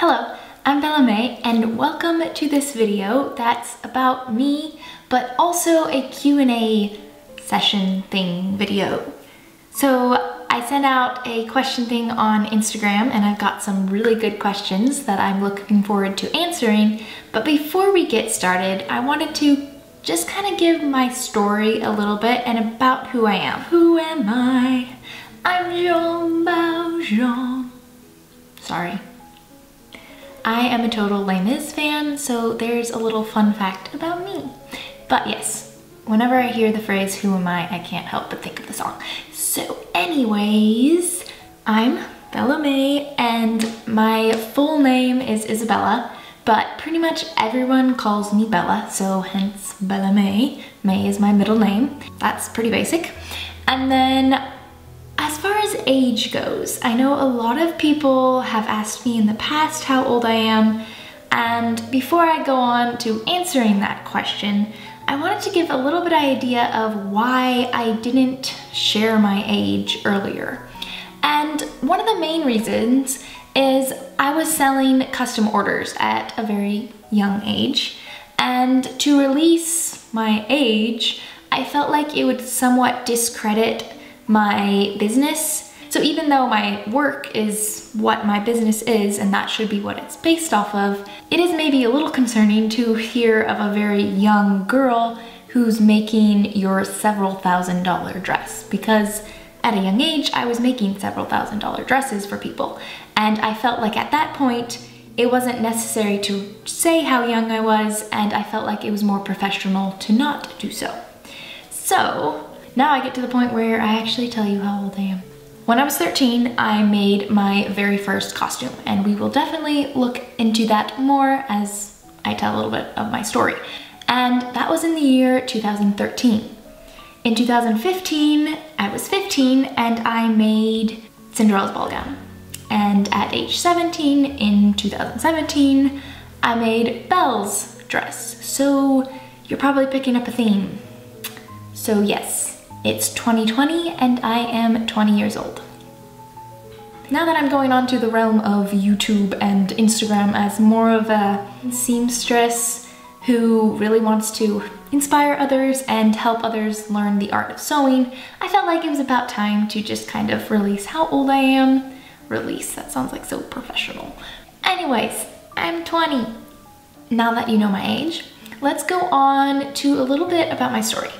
Hello, I'm Bella Mae and welcome to this video that's about me, but also a Q&A session thing video. So I sent out a question thing on Instagram and I've got some really good questions that I'm looking forward to answering. But before we get started, I wanted to just kind of give my story a little bit and about who I am. Who am I? I'm Jean Valjean. Sorry. I am a total Les Mis fan, so there's a little fun fact about me. But yes, whenever I hear the phrase, who am I, I can't help but think of the song. So anyways, I'm Bella Mae and my full name is Isabella, but pretty much everyone calls me Bella, so hence Bella Mae. Mae is my middle name. That's pretty basic. And then as far as age goes, I know a lot of people have asked me in the past how old I am, and before I go on to answering that question, I wanted to give a little bit of idea of why I didn't share my age earlier. And one of the main reasons is I was selling custom orders at a very young age, and to release my age, I felt like it would somewhat discredit my business. So even though my work is what my business is and that should be what it's based off of, it is maybe a little concerning to hear of a very young girl who's making your several thousand dollar dress because at a young age, I was making several thousand dollar dresses for people. And I felt like at that point, it wasn't necessary to say how young I was, and I felt like it was more professional to not do so. So now I get to the point where I actually tell you how old I am. When I was 13, I made my very first costume, and we will definitely look into that more as I tell a little bit of my story. And that was in the year 2013. In 2015, I was 15 and I made Cinderella's ball gown. And at age 17, in 2017, I made Belle's dress. So you're probably picking up a theme. So yes, it's 2020 and I am 20 years old. Now that I'm going on to the realm of YouTube and Instagram as more of a seamstress who really wants to inspire others and help others learn the art of sewing, I felt like it was about time to just kind of release how old I am. Release, that sounds like so professional. Anyways, I'm 20. Now that you know my age, let's go on to a little bit about my story.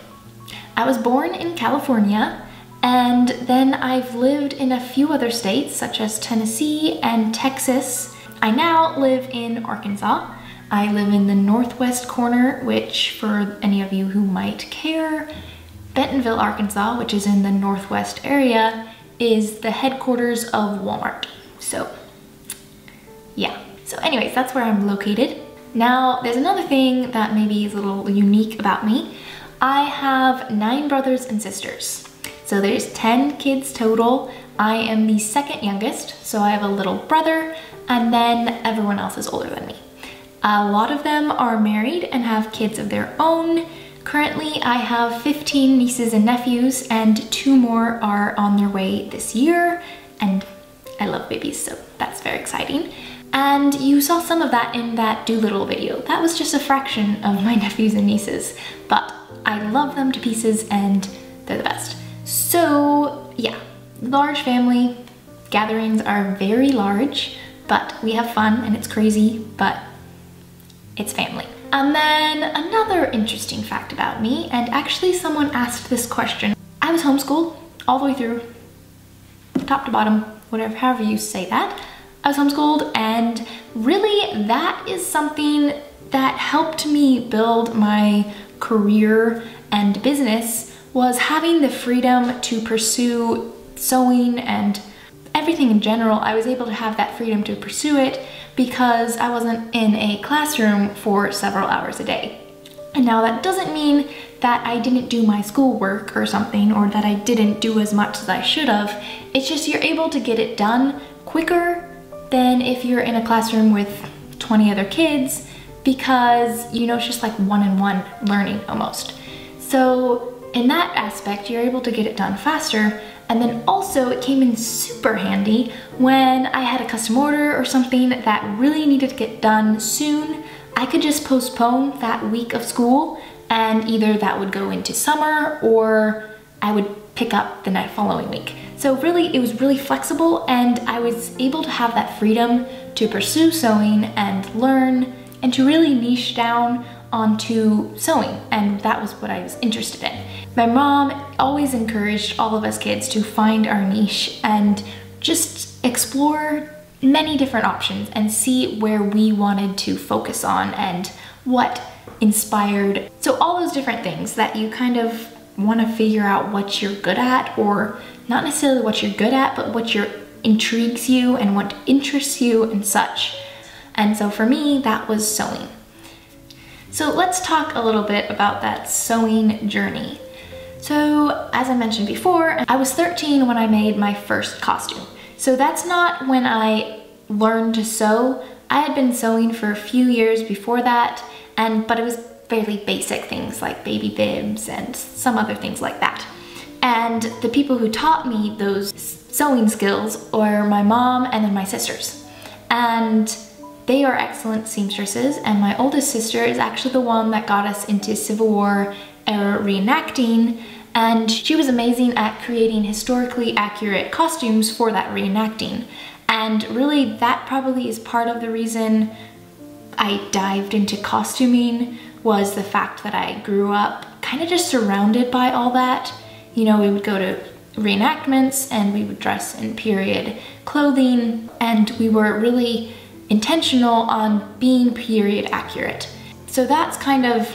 I was born in California and then I've lived in a few other states such as Tennessee and Texas. I now live in Arkansas. I live in the northwest corner, which for any of you who might care, Bentonville, Arkansas, which is in the northwest area, is the headquarters of Walmart. So yeah. So anyways, that's where I'm located. Now, there's another thing that maybe is a little unique about me. I have nine brothers and sisters. So there's 10 kids total. I am the second youngest, so I have a little brother, and then everyone else is older than me. A lot of them are married and have kids of their own. Currently, I have 15 nieces and nephews, and two more are on their way this year, and I love babies, so that's very exciting. And you saw some of that in that Doolittle video. That was just a fraction of my nephews and nieces, but I love them to pieces and they're the best. So yeah, large family gatherings are very large, but we have fun and it's crazy, but it's family. And then another interesting fact about me, and actually someone asked this question. I was homeschooled all the way through, top to bottom, whatever, however you say that. I was homeschooled and really that is something that helped me build my career and business was having the freedom to pursue sewing and everything in general. I was able to have that freedom to pursue it because I wasn't in a classroom for several hours a day. And now that doesn't mean that I didn't do my schoolwork or something or that I didn't do as much as I should have. It's just you're able to get it done quicker than if you're in a classroom with 20 other kids because you know it's just like one-on-one -on -one learning almost. So in that aspect, you're able to get it done faster. And then also it came in super handy when I had a custom order or something that really needed to get done soon. I could just postpone that week of school and either that would go into summer or I would pick up the following week. So really, it was really flexible and I was able to have that freedom to pursue sewing and learn and to really niche down onto sewing and that was what I was interested in. My mom always encouraged all of us kids to find our niche and just explore many different options and see where we wanted to focus on and what inspired. So all those different things that you kind of want to figure out what you're good at or not necessarily what you're good at, but what your intrigues you and what interests you and such. And so for me, that was sewing. So let's talk a little bit about that sewing journey. So as I mentioned before, I was 13 when I made my first costume. So that's not when I learned to sew. I had been sewing for a few years before that, and but it was fairly basic things like baby bibs and some other things like that. And the people who taught me those sewing skills were my mom and then my sisters. And they are excellent seamstresses and my oldest sister is actually the one that got us into Civil War era reenacting and she was amazing at creating historically accurate costumes for that reenacting. And really that probably is part of the reason I dived into costuming was the fact that I grew up kind of just surrounded by all that. You know, we would go to reenactments and we would dress in period clothing and we were really intentional on being period accurate. So that's kind of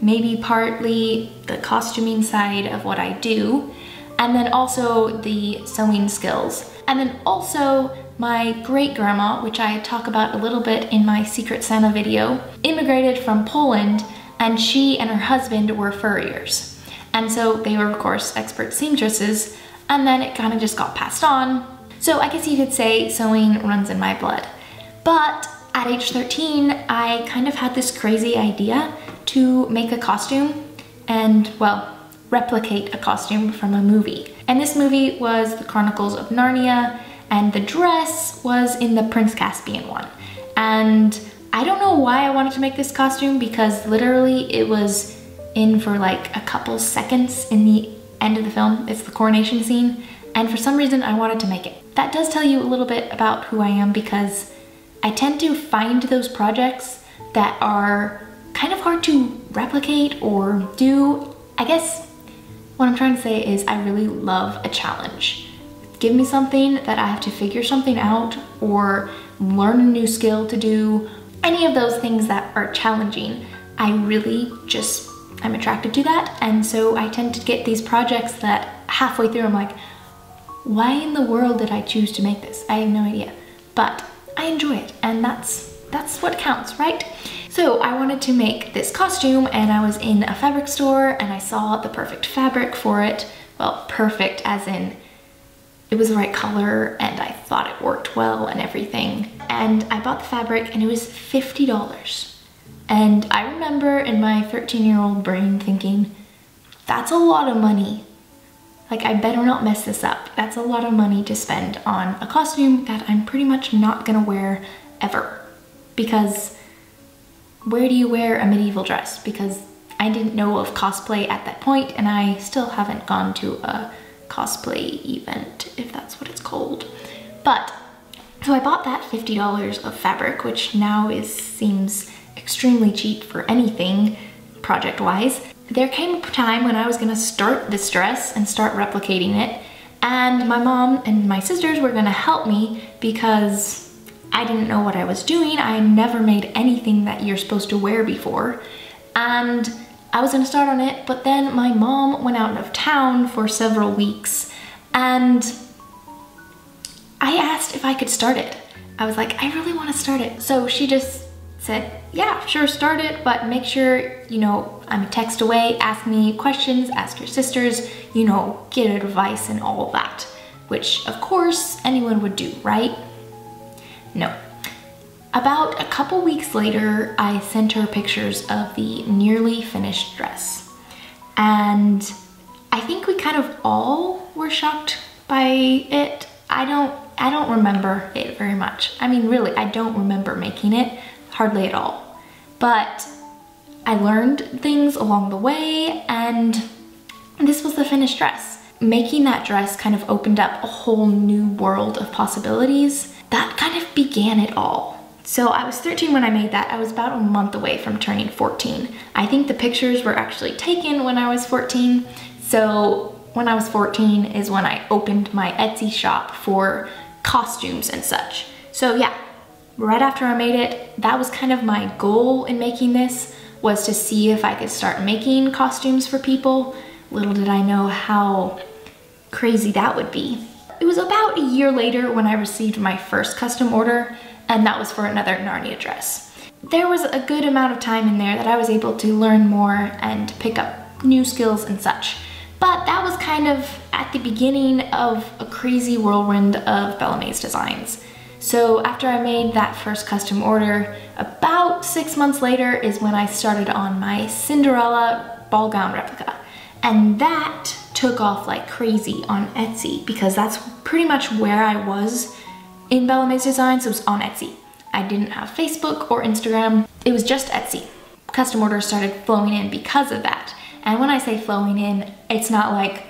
maybe partly the costuming side of what I do and then also the sewing skills. And then also my great grandma, which I talk about a little bit in my Secret Santa video, immigrated from Poland and she and her husband were furriers. And so they were of course expert seamstresses and then it kind of just got passed on. So I guess you could say sewing runs in my blood. But at age 13, I kind of had this crazy idea to make a costume and well, replicate a costume from a movie. And this movie was The Chronicles of Narnia and the dress was in the Prince Caspian one. And I don't know why I wanted to make this costume because literally it was in for like a couple seconds in the end of the film. It's the coronation scene. And for some reason I wanted to make it. That does tell you a little bit about who I am because I tend to find those projects that are kind of hard to replicate or do. I guess what I'm trying to say is I really love a challenge. Give me something that I have to figure something out or learn a new skill to do any of those things that are challenging, I really just, I'm attracted to that. And so I tend to get these projects that halfway through I'm like, why in the world did I choose to make this? I have no idea, but I enjoy it and that's, that's what counts, right? So I wanted to make this costume and I was in a fabric store and I saw the perfect fabric for it. Well, perfect as in it was the right color and I thought it worked well and everything. And I bought the fabric and it was $50. And I remember in my 13 year old brain thinking, that's a lot of money. Like I better not mess this up. That's a lot of money to spend on a costume that I'm pretty much not gonna wear ever. Because where do you wear a medieval dress? Because I didn't know of cosplay at that point and I still haven't gone to a cosplay event, if that's what it's called. But, so I bought that $50 of fabric, which now is seems extremely cheap for anything project-wise. There came a time when I was gonna start this dress and start replicating it, and my mom and my sisters were gonna help me because I didn't know what I was doing. I never made anything that you're supposed to wear before. And I was gonna start on it, but then my mom went out of town for several weeks and I asked if I could start it. I was like, I really wanna start it. So she just said, yeah, sure, start it, but make sure, you know, I'm a text away, ask me questions, ask your sisters, you know, get advice and all that, which of course anyone would do, right? No, about a couple weeks later, I sent her pictures of the nearly finished dress. And I think we kind of all were shocked by it. I don't, I don't remember it very much. I mean, really, I don't remember making it hardly at all. But I learned things along the way and this was the finished dress. Making that dress kind of opened up a whole new world of possibilities. That kind of began it all. So I was 13 when I made that. I was about a month away from turning 14. I think the pictures were actually taken when I was 14. So when I was 14 is when I opened my Etsy shop for costumes and such. So yeah, right after I made it, that was kind of my goal in making this was to see if I could start making costumes for people. Little did I know how crazy that would be. It was about a year later when I received my first custom order and that was for another Narnia dress. There was a good amount of time in there that I was able to learn more and pick up new skills and such. But that was kind of at the beginning of a crazy whirlwind of Bella designs. So after I made that first custom order, about six months later is when I started on my Cinderella ball gown replica. And that took off like crazy on Etsy because that's pretty much where I was in Bella Mae's Designs. It was on Etsy. I didn't have Facebook or Instagram. It was just Etsy. Custom orders started flowing in because of that. And when I say flowing in, it's not like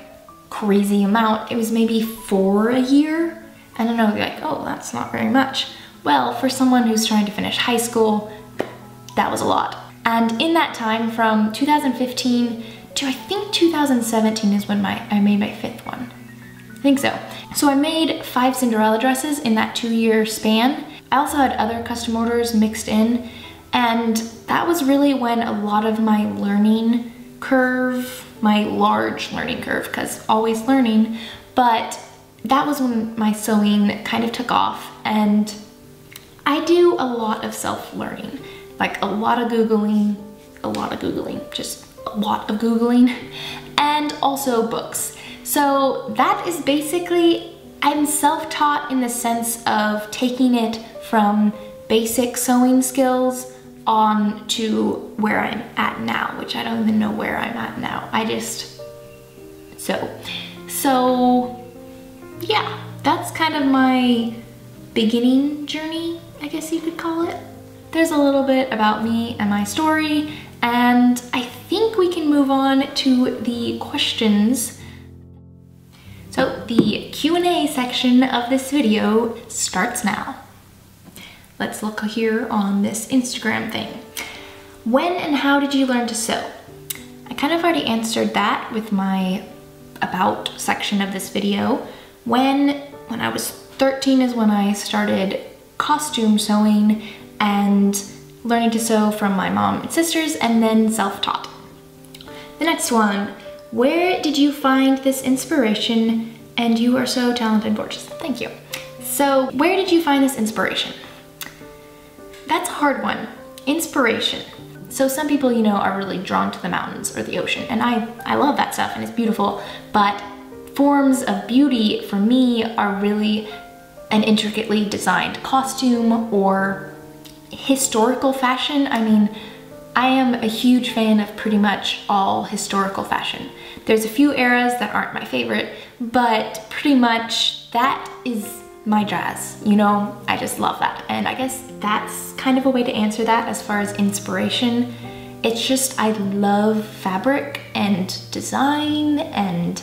crazy amount. It was maybe four a year and I know you're like, oh, that's not very much. Well, for someone who's trying to finish high school, that was a lot. And in that time from 2015 to I think 2017 is when my I made my fifth one. I think so. So I made five Cinderella dresses in that two year span. I also had other custom orders mixed in and that was really when a lot of my learning curve, my large learning curve, because always learning, but that was when my sewing kind of took off and I do a lot of self-learning, like a lot of Googling, a lot of Googling, just a lot of Googling, and also books. So that is basically, I'm self-taught in the sense of taking it from basic sewing skills on to where I'm at now, which I don't even know where I'm at now. I just, so, so yeah, that's kind of my beginning journey, I guess you could call it. There's a little bit about me and my story, and I think we can move on to the questions. So the Q&A section of this video starts now. Let's look here on this Instagram thing. When and how did you learn to sew? I kind of already answered that with my about section of this video, when, when I was 13 is when I started costume sewing and learning to sew from my mom and sisters and then self-taught. The next one, where did you find this inspiration and you are so talented gorgeous? Thank you. So where did you find this inspiration? That's a hard one. Inspiration. So some people, you know, are really drawn to the mountains or the ocean and I, I love that stuff and it's beautiful, but forms of beauty for me are really an intricately designed costume or historical fashion. I mean, I am a huge fan of pretty much all historical fashion. There's a few eras that aren't my favorite, but pretty much that is my jazz, you know? I just love that. And I guess that's kind of a way to answer that as far as inspiration. It's just, I love fabric and design and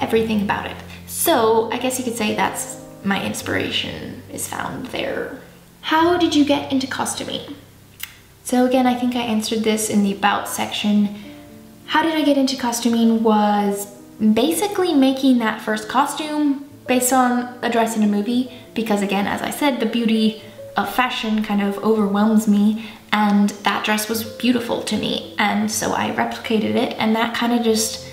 everything about it. So I guess you could say that's my inspiration is found there. How did you get into costuming? So again, I think I answered this in the about section. How did I get into costuming was basically making that first costume based on a dress in a movie because again, as I said, the beauty of fashion kind of overwhelms me and that dress was beautiful to me and so I replicated it and that kind of just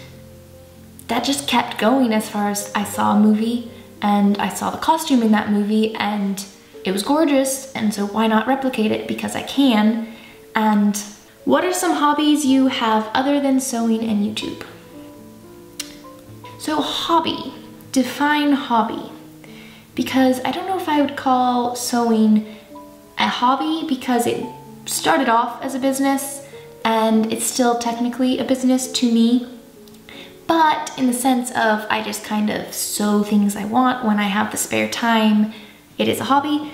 that just kept going as far as I saw a movie and I saw the costume in that movie and it was gorgeous and so why not replicate it because I can? And what are some hobbies you have other than sewing and YouTube? So hobby, define hobby. Because I don't know if I would call sewing a hobby because it started off as a business and it's still technically a business to me but in the sense of I just kind of sew things I want when I have the spare time. It is a hobby.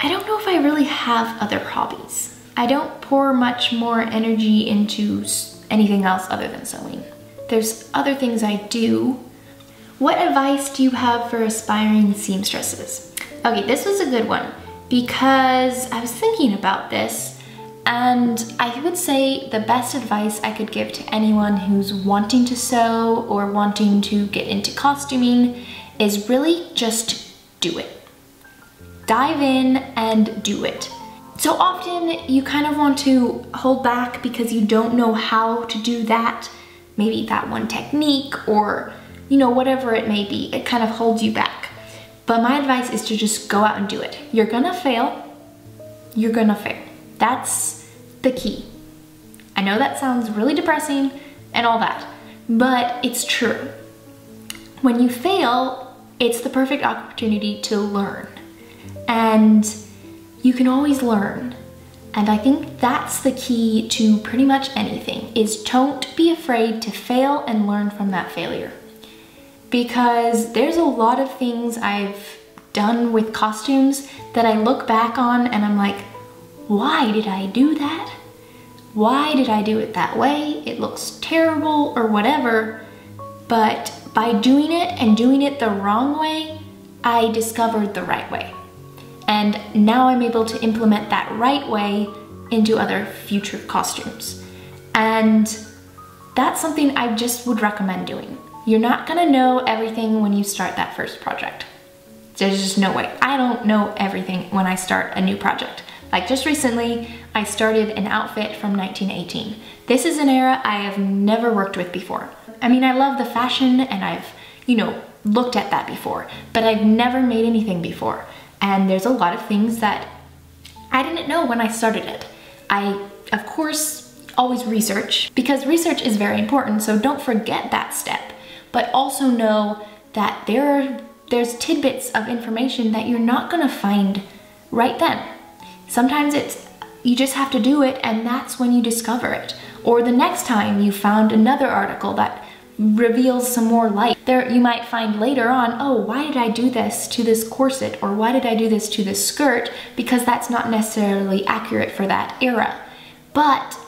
I don't know if I really have other hobbies. I don't pour much more energy into anything else other than sewing. There's other things I do. What advice do you have for aspiring seamstresses? Okay, this was a good one because I was thinking about this and I would say the best advice I could give to anyone who's wanting to sew or wanting to get into costuming is really just do it. Dive in and do it. So often you kind of want to hold back because you don't know how to do that, maybe that one technique or you know, whatever it may be, it kind of holds you back. But my advice is to just go out and do it. You're gonna fail, you're gonna fail. That's the key. I know that sounds really depressing and all that, but it's true. When you fail, it's the perfect opportunity to learn. And you can always learn. And I think that's the key to pretty much anything is don't be afraid to fail and learn from that failure. Because there's a lot of things I've done with costumes that I look back on and I'm like, why did I do that? Why did I do it that way? It looks terrible or whatever. But by doing it and doing it the wrong way, I discovered the right way. And now I'm able to implement that right way into other future costumes. And that's something I just would recommend doing. You're not gonna know everything when you start that first project. There's just no way. I don't know everything when I start a new project. Like just recently, I started an outfit from 1918. This is an era I have never worked with before. I mean, I love the fashion and I've, you know, looked at that before, but I've never made anything before. And there's a lot of things that I didn't know when I started it. I, of course, always research because research is very important, so don't forget that step. But also know that there are there's tidbits of information that you're not gonna find right then. Sometimes it's you just have to do it and that's when you discover it. Or the next time you found another article that reveals some more light. There you might find later on, oh, why did I do this to this corset or why did I do this to this skirt? Because that's not necessarily accurate for that era. But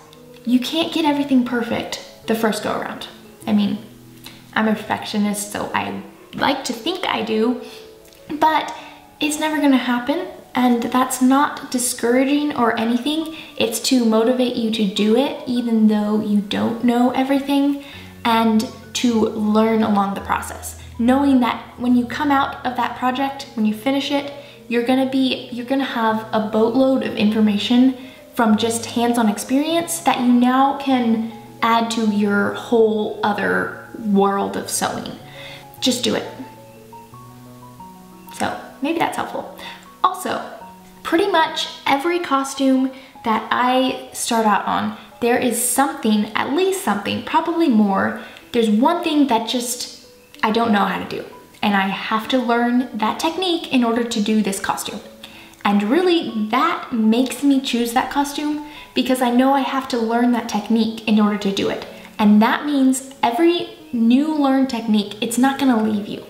you can't get everything perfect the first go around. I mean, I'm a perfectionist, so I like to think I do, but it's never gonna happen and that's not discouraging or anything. It's to motivate you to do it even though you don't know everything and to learn along the process. Knowing that when you come out of that project, when you finish it, you're gonna be, you're gonna have a boatload of information from just hands-on experience that you now can add to your whole other world of sewing. Just do it. So maybe that's helpful. Also, pretty much every costume that I start out on, there is something, at least something, probably more, there's one thing that just I don't know how to do. And I have to learn that technique in order to do this costume. And really that makes me choose that costume because I know I have to learn that technique in order to do it. And that means every new learned technique, it's not gonna leave you.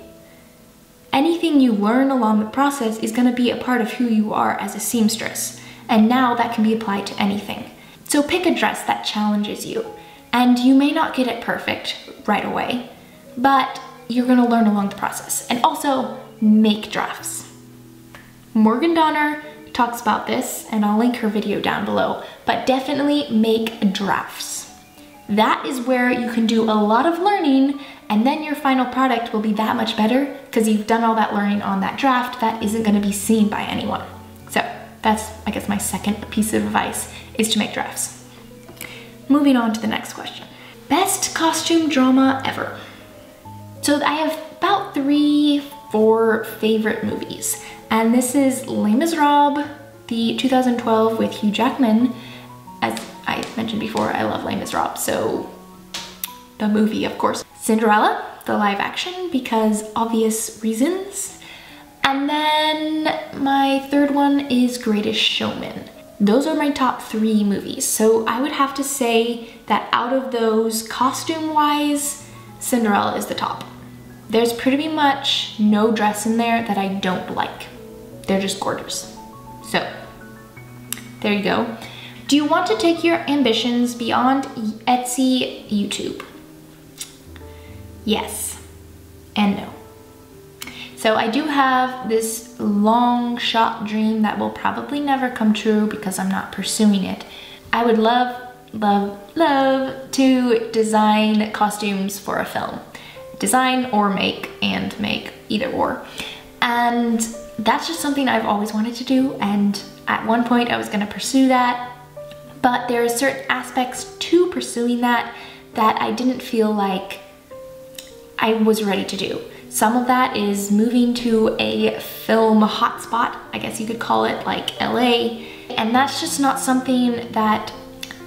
Anything you learn along the process is gonna be a part of who you are as a seamstress. And now that can be applied to anything. So pick a dress that challenges you. And you may not get it perfect right away, but you're gonna learn along the process. And also, make drafts. Morgan Donner talks about this, and I'll link her video down below, but definitely make drafts. That is where you can do a lot of learning and then your final product will be that much better because you've done all that learning on that draft that isn't gonna be seen by anyone. So that's, I guess, my second piece of advice is to make drafts. Moving on to the next question. Best costume drama ever. So I have about three, four favorite movies. And this is Les Miserables, the 2012 with Hugh Jackman. As I mentioned before, I love Les Miserables, so the movie, of course. Cinderella, the live action, because obvious reasons. And then my third one is Greatest Showman. those are my top three movies. So I would have to say that out of those, costume wise, Cinderella is the top. There's pretty much no dress in there that I don't like. They're just gorgeous. So there you go. Do you want to take your ambitions beyond Etsy YouTube? Yes and no. So I do have this long shot dream that will probably never come true because I'm not pursuing it. I would love, love, love to design costumes for a film. Design or make and make, either or. And that's just something I've always wanted to do and at one point I was gonna pursue that but there are certain aspects to pursuing that that I didn't feel like I was ready to do. Some of that is moving to a film hotspot, I guess you could call it like LA, and that's just not something that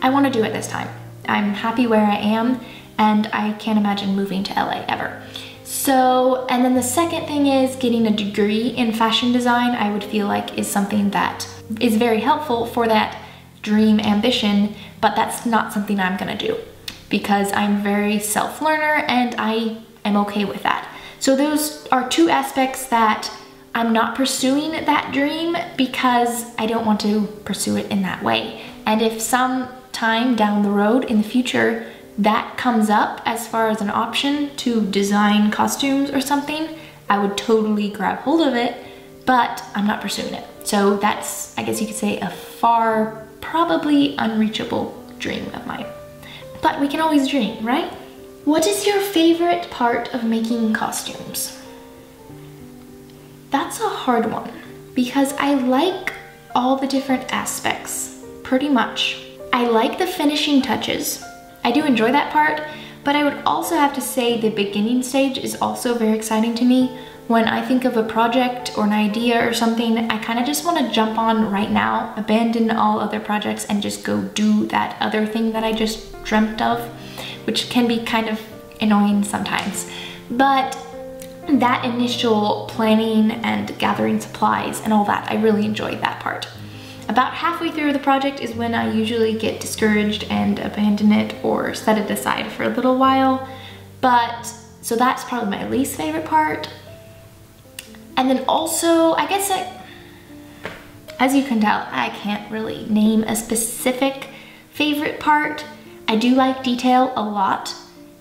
I want to do at this time. I'm happy where I am and I can't imagine moving to LA ever. So, and then the second thing is getting a degree in fashion design, I would feel like is something that is very helpful for that dream ambition, but that's not something I'm gonna do because I'm very self-learner and I am okay with that. So those are two aspects that I'm not pursuing that dream because I don't want to pursue it in that way. And if some time down the road in the future that comes up as far as an option to design costumes or something, I would totally grab hold of it, but I'm not pursuing it. So that's, I guess you could say, a far probably unreachable dream of mine. But we can always dream, right? What is your favorite part of making costumes? That's a hard one because I like all the different aspects, pretty much. I like the finishing touches. I do enjoy that part, but I would also have to say the beginning stage is also very exciting to me when I think of a project or an idea or something, I kind of just want to jump on right now, abandon all other projects and just go do that other thing that I just dreamt of, which can be kind of annoying sometimes. But that initial planning and gathering supplies and all that, I really enjoyed that part. About halfway through the project is when I usually get discouraged and abandon it or set it aside for a little while. But, so that's probably my least favorite part. And then also, I guess I, as you can tell, I can't really name a specific favorite part. I do like detail a lot.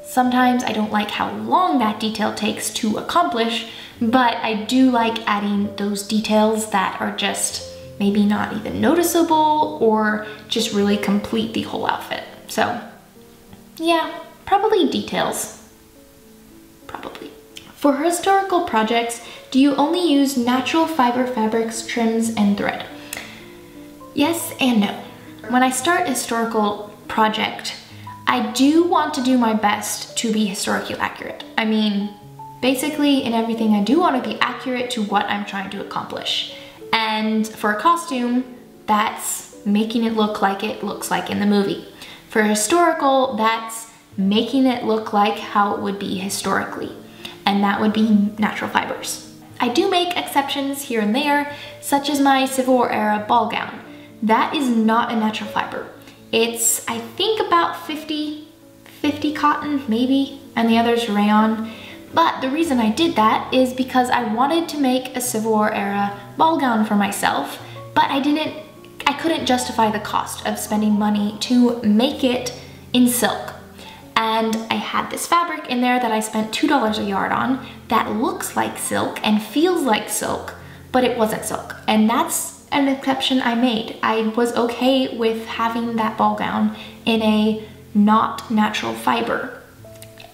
Sometimes I don't like how long that detail takes to accomplish, but I do like adding those details that are just maybe not even noticeable or just really complete the whole outfit. So yeah, probably details. Probably. For historical projects, do you only use natural fiber fabrics, trims, and thread? Yes and no. When I start historical project, I do want to do my best to be historically accurate. I mean, basically in everything I do want to be accurate to what I'm trying to accomplish. And for a costume, that's making it look like it looks like in the movie. For historical, that's making it look like how it would be historically. And that would be natural fibers. I do make exceptions here and there, such as my Civil War era ball gown. That is not a natural fiber. It's, I think about 50, 50 cotton, maybe, and the other's rayon. But the reason I did that is because I wanted to make a Civil War era ball gown for myself, but I didn't, I couldn't justify the cost of spending money to make it in silk and I had this fabric in there that I spent $2 a yard on that looks like silk and feels like silk, but it wasn't silk. And that's an exception I made. I was okay with having that ball gown in a not natural fiber.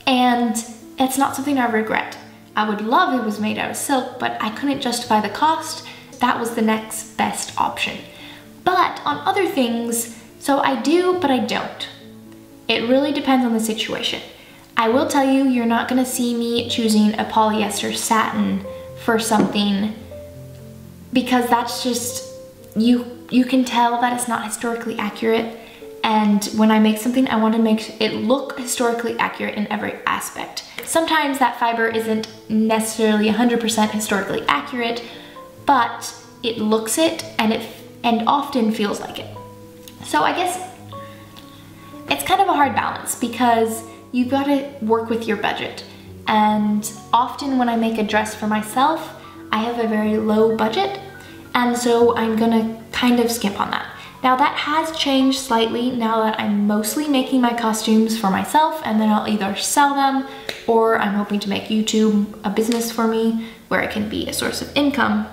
And it's not something I regret. I would love it was made out of silk, but I couldn't justify the cost. That was the next best option. But on other things, so I do, but I don't. It really depends on the situation. I will tell you, you're not gonna see me choosing a polyester satin for something because that's just, you, you can tell that it's not historically accurate and when I make something, I want to make it look historically accurate in every aspect. Sometimes that fiber isn't necessarily 100% historically accurate, but it looks it and it and often feels like it. So I guess it's kind of a hard balance because you've got to work with your budget. And often when I make a dress for myself, I have a very low budget. And so I'm gonna kind of skimp on that. Now that has changed slightly now that I'm mostly making my costumes for myself and then I'll either sell them or I'm hoping to make YouTube a business for me where it can be a source of income.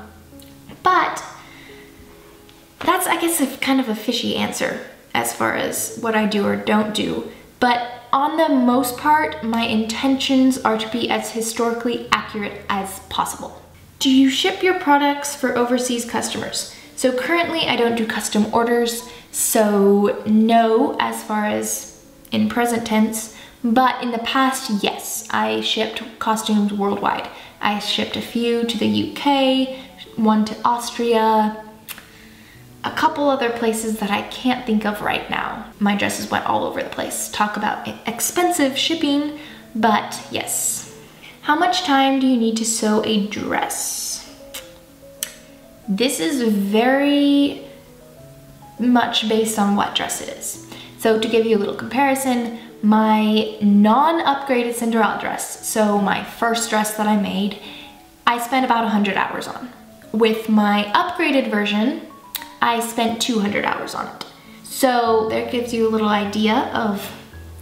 But that's, I guess, a kind of a fishy answer as far as what I do or don't do. But on the most part, my intentions are to be as historically accurate as possible. Do you ship your products for overseas customers? So currently I don't do custom orders, so no as far as in present tense, but in the past, yes, I shipped costumes worldwide. I shipped a few to the UK, one to Austria, a couple other places that I can't think of right now. My dresses went all over the place. Talk about expensive shipping, but yes. How much time do you need to sew a dress? This is very much based on what dress it is. So to give you a little comparison, my non-upgraded Cinderella dress, so my first dress that I made, I spent about 100 hours on. With my upgraded version, I spent 200 hours on it. So there gives you a little idea of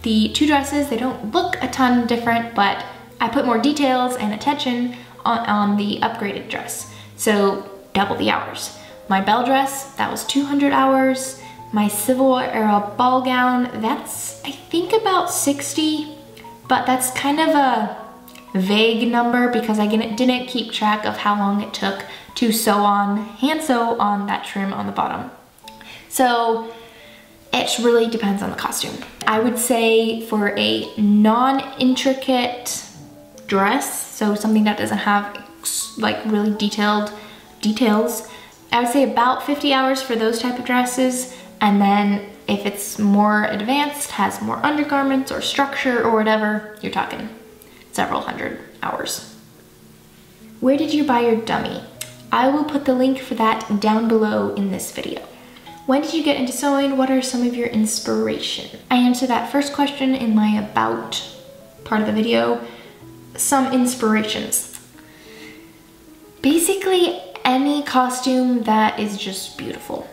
the two dresses. They don't look a ton different, but I put more details and attention on, on the upgraded dress. So double the hours. My belle dress, that was 200 hours. My Civil War era ball gown, that's I think about 60, but that's kind of a vague number because I didn't keep track of how long it took to sew on, hand sew on that trim on the bottom. So it really depends on the costume. I would say for a non-intricate dress, so something that doesn't have like really detailed details, I would say about 50 hours for those type of dresses. And then if it's more advanced, has more undergarments or structure or whatever, you're talking several hundred hours. Where did you buy your dummy? I will put the link for that down below in this video. When did you get into sewing? What are some of your inspiration? I answered that first question in my about part of the video. Some inspirations. Basically any costume that is just beautiful.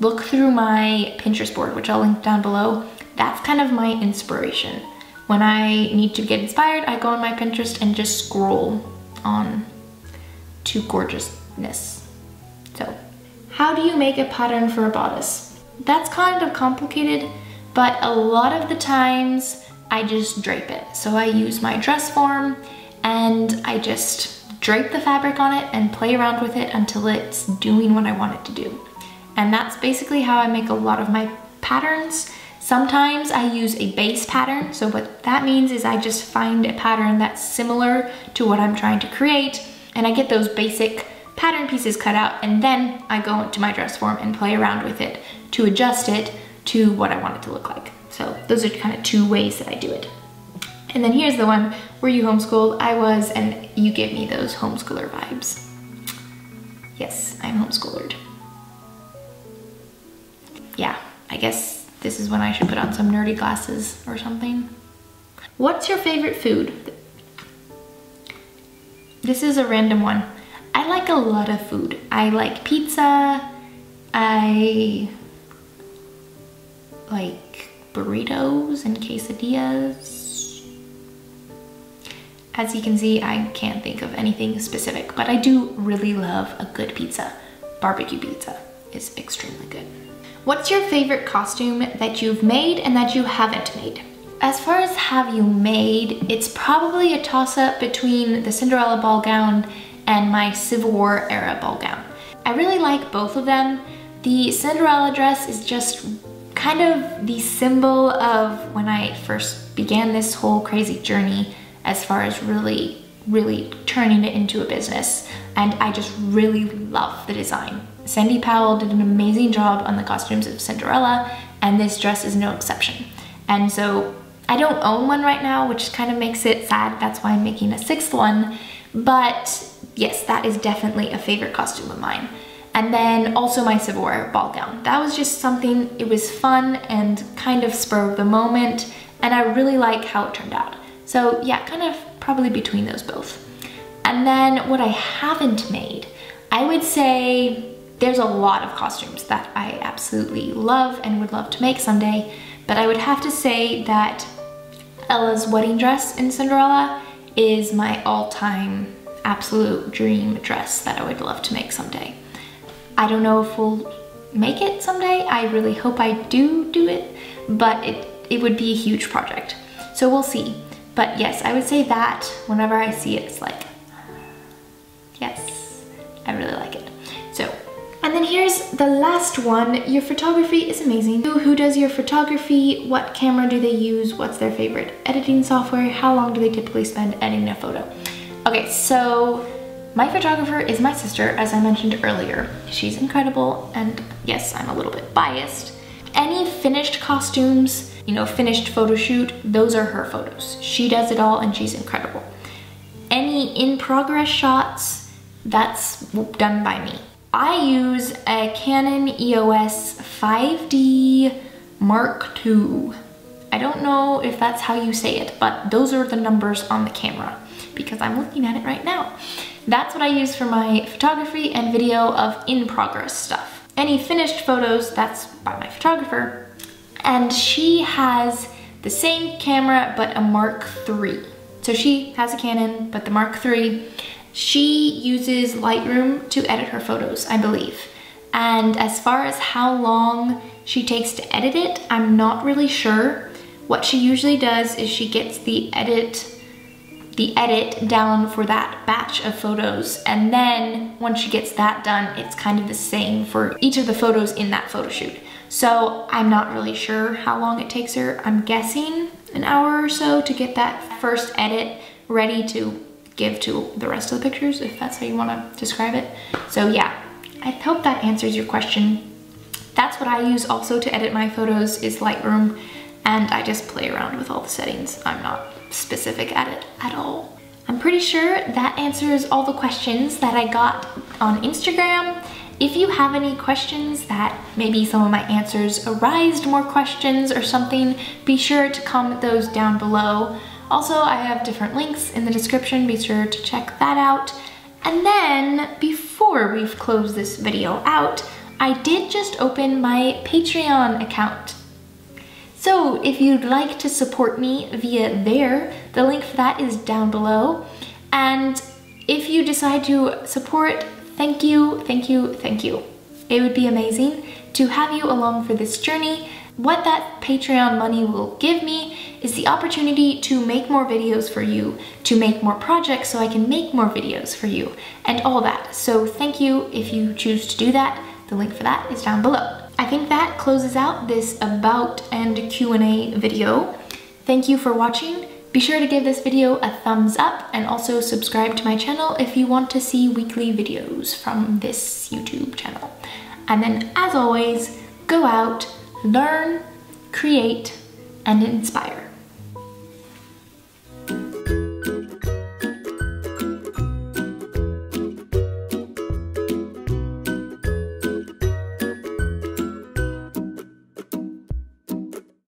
Look through my Pinterest board, which I'll link down below. That's kind of my inspiration. When I need to get inspired, I go on my Pinterest and just scroll on to gorgeousness. so, how do you make a pattern for a bodice? That's kind of complicated, but a lot of the times I just drape it. So I use my dress form and I just drape the fabric on it and play around with it until it's doing what I want it to do. And that's basically how I make a lot of my patterns. Sometimes I use a base pattern. So what that means is I just find a pattern that's similar to what I'm trying to create and I get those basic pattern pieces cut out and then I go into my dress form and play around with it to adjust it to what I want it to look like. So those are kind of two ways that I do it. And then here's the one, were you homeschooled? I was, and you give me those homeschooler vibes. Yes, I'm homeschoolered. Yeah, I guess this is when I should put on some nerdy glasses or something. What's your favorite food? This is a random one. I like a lot of food. I like pizza. I like burritos and quesadillas. As you can see, I can't think of anything specific, but I do really love a good pizza. Barbecue pizza is extremely good. What's your favorite costume that you've made and that you haven't made? As far as have you made, it's probably a toss-up between the Cinderella ball gown and my Civil War era ball gown. I really like both of them. The Cinderella dress is just kind of the symbol of when I first began this whole crazy journey as far as really, really turning it into a business. And I just really love the design. Sandy Powell did an amazing job on the costumes of Cinderella and this dress is no exception. And so I don't own one right now, which kind of makes it sad. That's why I'm making a sixth one. But yes, that is definitely a favorite costume of mine. And then also my Sephora ball gown. That was just something, it was fun and kind of spur of the moment. And I really like how it turned out. So yeah, kind of probably between those both. And then what I haven't made, I would say there's a lot of costumes that I absolutely love and would love to make someday. But I would have to say that Ella's wedding dress in Cinderella is my all-time absolute dream dress that I would love to make someday. I don't know if we'll make it someday. I really hope I do do it, but it, it would be a huge project. So we'll see. But yes, I would say that whenever I see it, it's like, yes, I really like it. So, and then here's the last one. Your photography is amazing. Who, who does your photography? What camera do they use? What's their favorite editing software? How long do they typically spend editing a photo? Okay, so my photographer is my sister, as I mentioned earlier. She's incredible, and yes, I'm a little bit biased. Any finished costumes, you know, finished photo shoot, those are her photos. She does it all and she's incredible. Any in-progress shots, that's done by me. I use a Canon EOS 5D Mark II. I don't know if that's how you say it, but those are the numbers on the camera because I'm looking at it right now. That's what I use for my photography and video of in-progress stuff. Any finished photos, that's by my photographer. And she has the same camera, but a Mark III. So she has a Canon, but the Mark III. She uses Lightroom to edit her photos, I believe. And as far as how long she takes to edit it, I'm not really sure. What she usually does is she gets the edit the edit down for that batch of photos. And then once she gets that done, it's kind of the same for each of the photos in that photo shoot. So I'm not really sure how long it takes her. I'm guessing an hour or so to get that first edit ready to give to the rest of the pictures, if that's how you wanna describe it. So yeah, I hope that answers your question. That's what I use also to edit my photos is Lightroom and I just play around with all the settings. I'm not specific at it at all. I'm pretty sure that answers all the questions that I got on Instagram. If you have any questions that maybe some of my answers arised more questions or something, be sure to comment those down below. Also, I have different links in the description, be sure to check that out. And then, before we've closed this video out, I did just open my Patreon account. So if you'd like to support me via there, the link for that is down below. And if you decide to support, thank you, thank you, thank you. It would be amazing to have you along for this journey. What that Patreon money will give me is the opportunity to make more videos for you, to make more projects so I can make more videos for you, and all that. So thank you if you choose to do that. The link for that is down below. I think that closes out this about and Q&A video. Thank you for watching. Be sure to give this video a thumbs up and also subscribe to my channel if you want to see weekly videos from this YouTube channel. And then as always, go out, learn, create, and inspire.